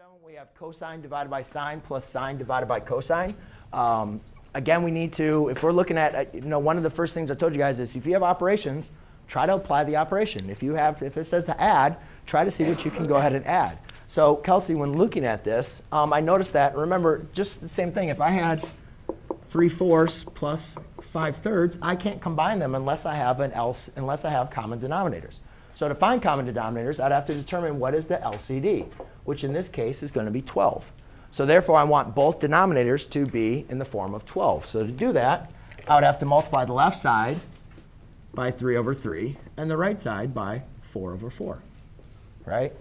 gentlemen, we have cosine divided by sine plus sine divided by cosine. Um, again, we need to, if we're looking at, uh, you know, one of the first things I told you guys is if you have operations, try to apply the operation. If you have, if it says to add, try to see what you can go ahead and add. So Kelsey, when looking at this, um, I noticed that, remember, just the same thing. If I had 3 fourths plus 5 thirds, I can't combine them unless I have an else, unless I have common denominators. So to find common denominators, I'd have to determine what is the LCD, which in this case is going to be 12. So therefore, I want both denominators to be in the form of 12. So to do that, I would have to multiply the left side by 3 over 3 and the right side by 4 over 4. Right?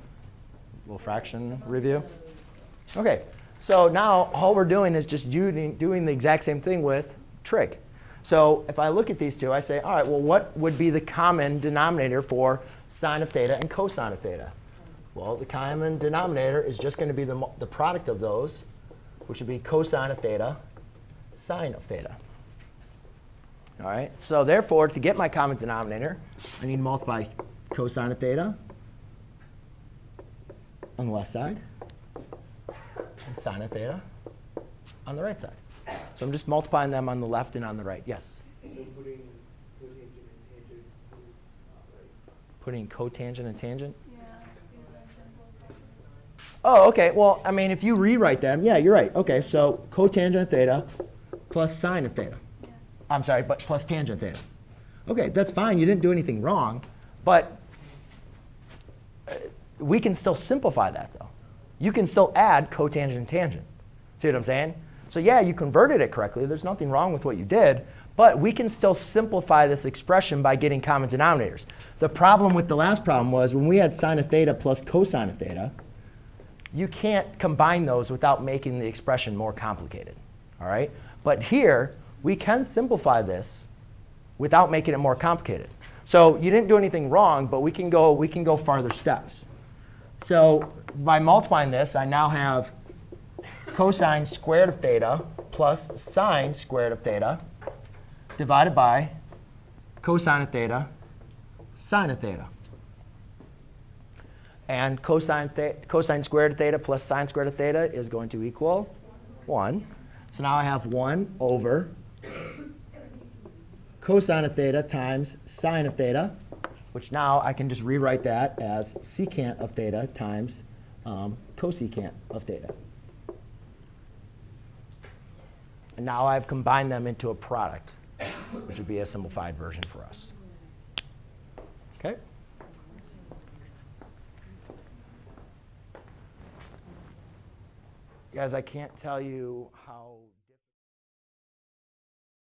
Little fraction review. OK, so now all we're doing is just doing, doing the exact same thing with trig. So if I look at these two, I say, all right, well, what would be the common denominator for sine of theta and cosine of theta? Well, the common denominator is just going to be the, the product of those, which would be cosine of theta, sine of theta. All right, so therefore, to get my common denominator, I need to multiply cosine of theta on the left side and sine of theta on the right side. So I'm just multiplying them on the left and on the right. Yes? So putting cotangent and tangent is not right. Putting cotangent and tangent? Yeah, because I simplified. Oh, OK. Well, I mean, if you rewrite them, yeah, you're right. OK, so cotangent of theta plus sine of theta. Yeah. I'm sorry, but plus tangent theta. OK, that's fine. You didn't do anything wrong. But uh, we can still simplify that, though. You can still add cotangent and tangent. See what I'm saying? So yeah, you converted it correctly. There's nothing wrong with what you did. But we can still simplify this expression by getting common denominators. The problem with the last problem was when we had sine of theta plus cosine of theta, you can't combine those without making the expression more complicated. All right? But here, we can simplify this without making it more complicated. So you didn't do anything wrong, but we can go, we can go farther steps. So by multiplying this, I now have cosine squared of theta plus sine squared of theta divided by cosine of theta sine of theta. And cosine, cosine squared of theta plus sine squared of theta is going to equal 1. So now I have 1 over cosine of theta times sine of theta, which now I can just rewrite that as secant of theta times um, cosecant of theta. And now I've combined them into a product, which would be a simplified version for us. OK? Guys, I can't tell you how